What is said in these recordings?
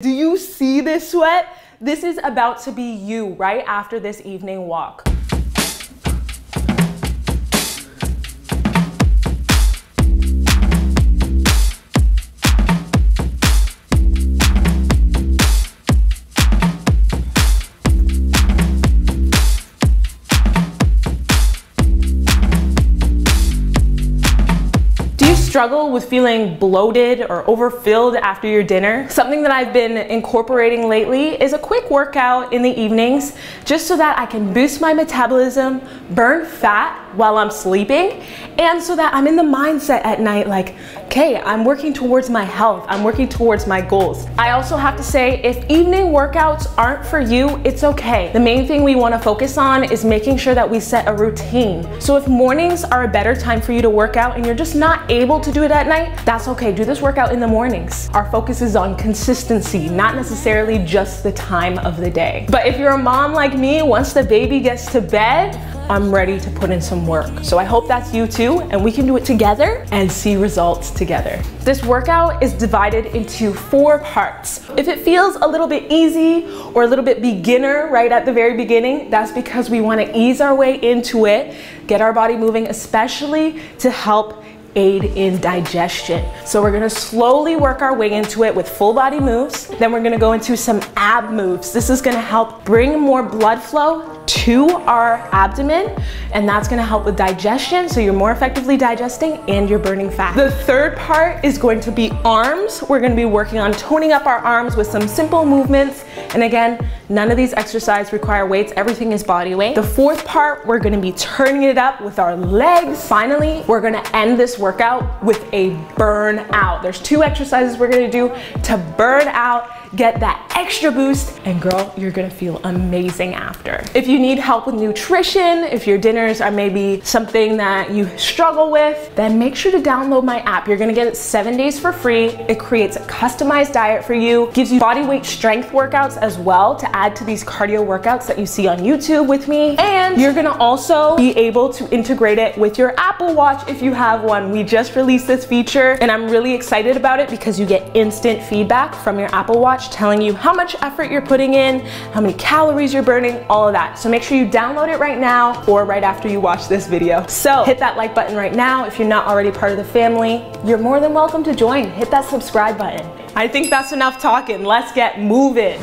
Do you see this sweat? This is about to be you right after this evening walk. Struggle with feeling bloated or overfilled after your dinner, something that I've been incorporating lately is a quick workout in the evenings just so that I can boost my metabolism, burn fat while I'm sleeping, and so that I'm in the mindset at night like, okay, I'm working towards my health, I'm working towards my goals. I also have to say, if evening workouts aren't for you, it's okay. The main thing we wanna focus on is making sure that we set a routine. So if mornings are a better time for you to work out and you're just not able to do it at night, that's okay. Do this workout in the mornings. Our focus is on consistency, not necessarily just the time of the day. But if you're a mom like me, once the baby gets to bed, I'm ready to put in some work. So I hope that's you too, and we can do it together and see results together. This workout is divided into four parts. If it feels a little bit easy or a little bit beginner right at the very beginning, that's because we wanna ease our way into it, get our body moving, especially to help aid in digestion. So we're gonna slowly work our way into it with full body moves. Then we're gonna go into some ab moves. This is gonna help bring more blood flow to our abdomen and that's gonna help with digestion so you're more effectively digesting and you're burning fat. The third part is going to be arms. We're gonna be working on toning up our arms with some simple movements and again, none of these exercises require weights, everything is body weight. The fourth part, we're gonna be turning it up with our legs. Finally, we're gonna end this workout with a burn out. There's two exercises we're gonna do to burn out get that extra boost, and girl, you're gonna feel amazing after. If you need help with nutrition, if your dinners are maybe something that you struggle with, then make sure to download my app. You're gonna get it seven days for free. It creates a customized diet for you, gives you body weight strength workouts as well to add to these cardio workouts that you see on YouTube with me. And you're gonna also be able to integrate it with your Apple Watch if you have one. We just released this feature and I'm really excited about it because you get instant feedback from your Apple Watch watch telling you how much effort you're putting in, how many calories you're burning, all of that. So make sure you download it right now or right after you watch this video. So hit that like button right now if you're not already part of the family. You're more than welcome to join. Hit that subscribe button. I think that's enough talking. Let's get moving.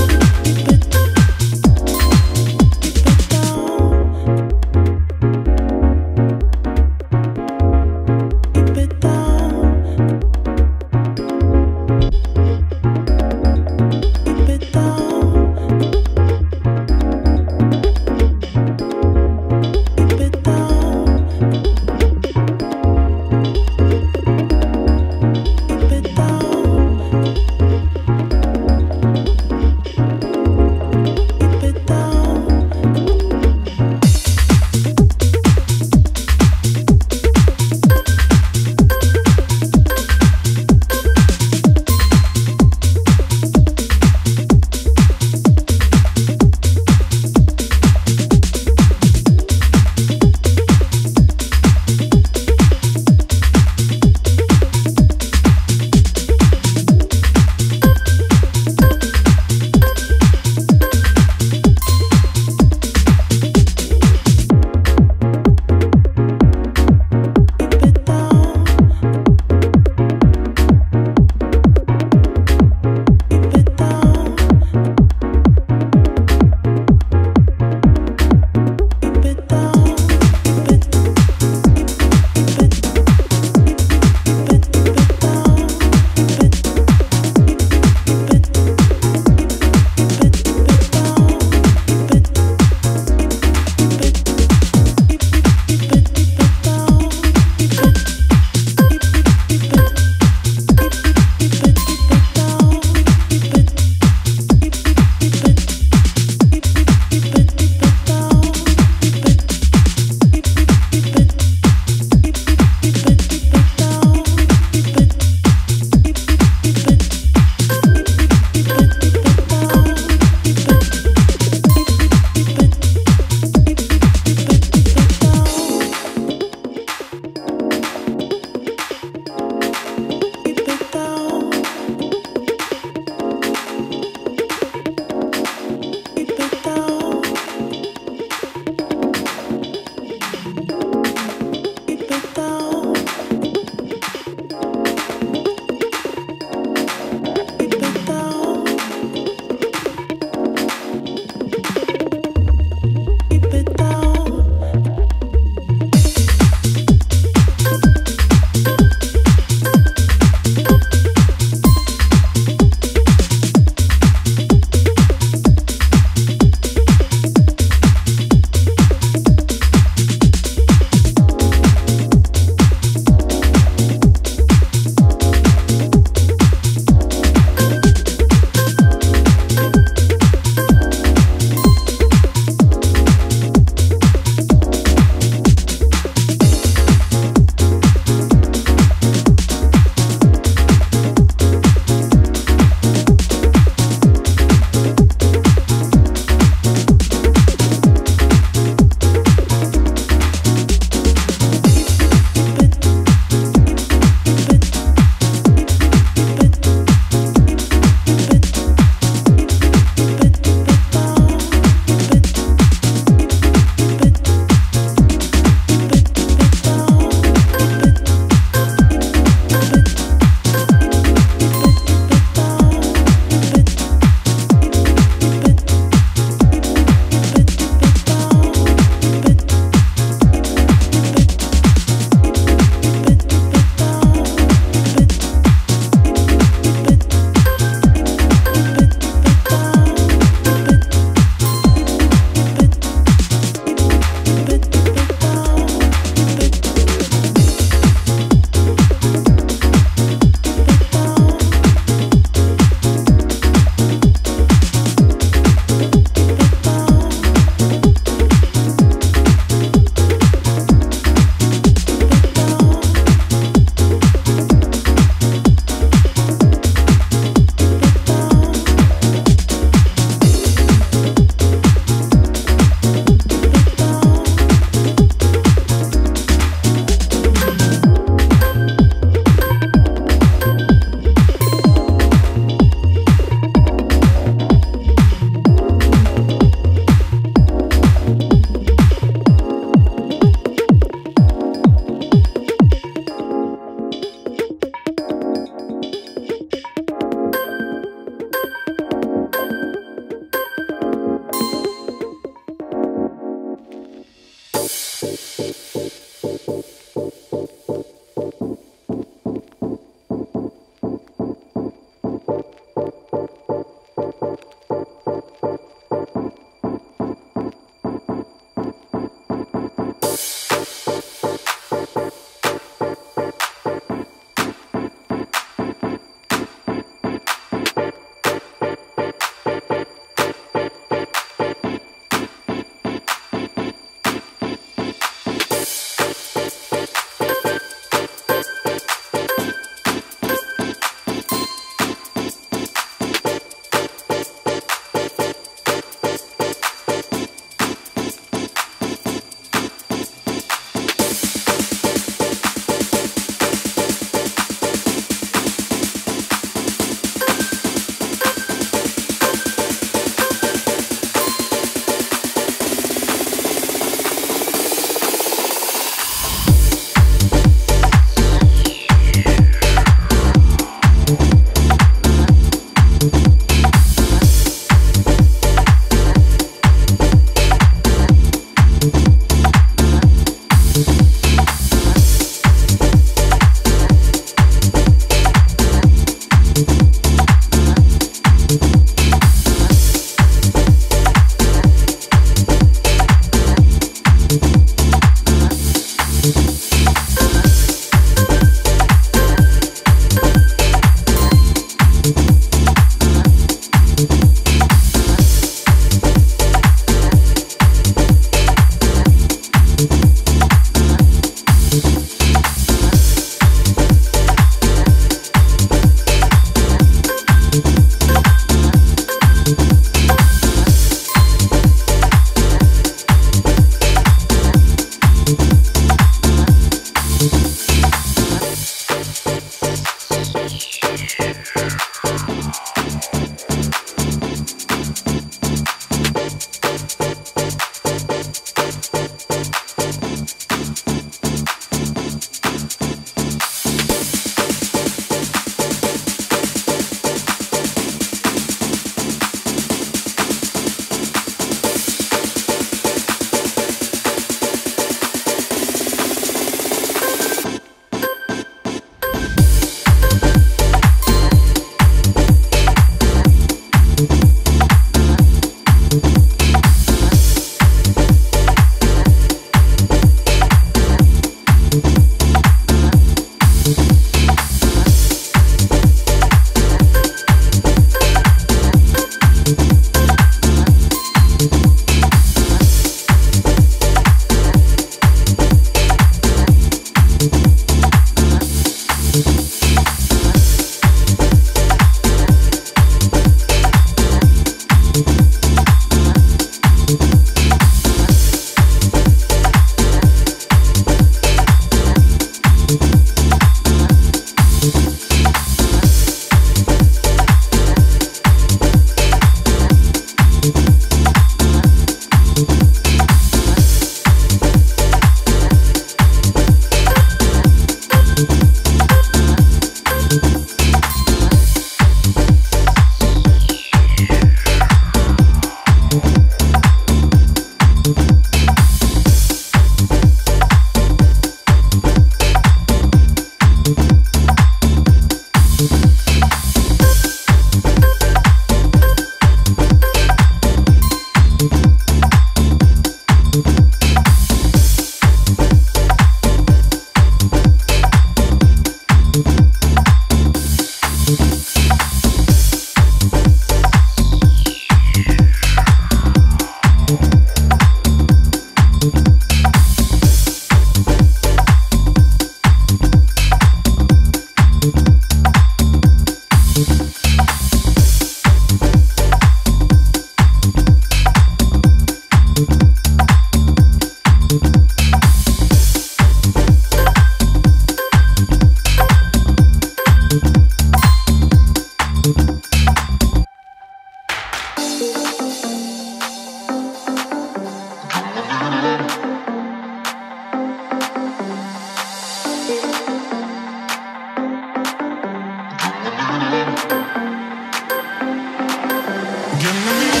Give me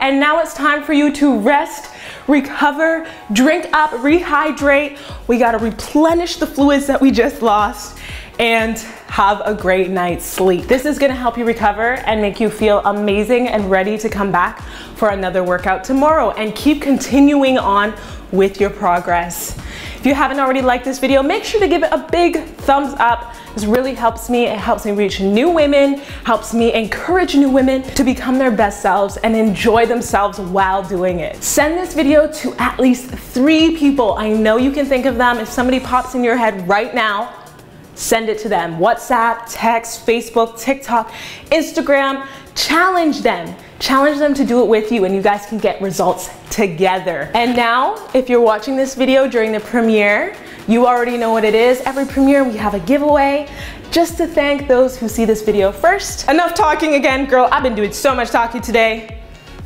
And now it's time for you to rest, recover, drink up, rehydrate. We gotta replenish the fluids that we just lost and have a great night's sleep. This is gonna help you recover and make you feel amazing and ready to come back for another workout tomorrow and keep continuing on with your progress. If you haven't already liked this video, make sure to give it a big thumbs up. This really helps me. It helps me reach new women, helps me encourage new women to become their best selves and enjoy themselves while doing it. Send this video to at least three people. I know you can think of them. If somebody pops in your head right now, send it to them. WhatsApp, text, Facebook, TikTok, Instagram, challenge them. Challenge them to do it with you and you guys can get results together. And now, if you're watching this video during the premiere, you already know what it is. Every premiere, we have a giveaway just to thank those who see this video first. Enough talking again, girl. I've been doing so much talking today.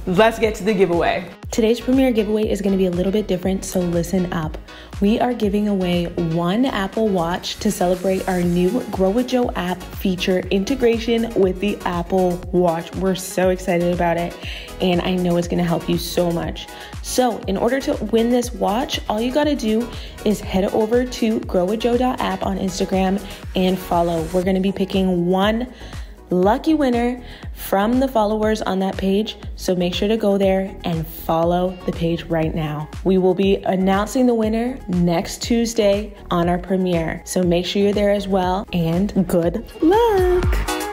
Let's get to the giveaway. Today's premiere giveaway is gonna be a little bit different, so listen up. We are giving away one Apple Watch to celebrate our new Grow with Jo app feature integration with the Apple Watch. We're so excited about it, and I know it's gonna help you so much. So, in order to win this watch, all you gotta do is head over to growwithjo.app on Instagram and follow. We're gonna be picking one lucky winner from the followers on that page. So make sure to go there and follow the page right now. We will be announcing the winner next Tuesday on our premiere. So make sure you're there as well and good luck.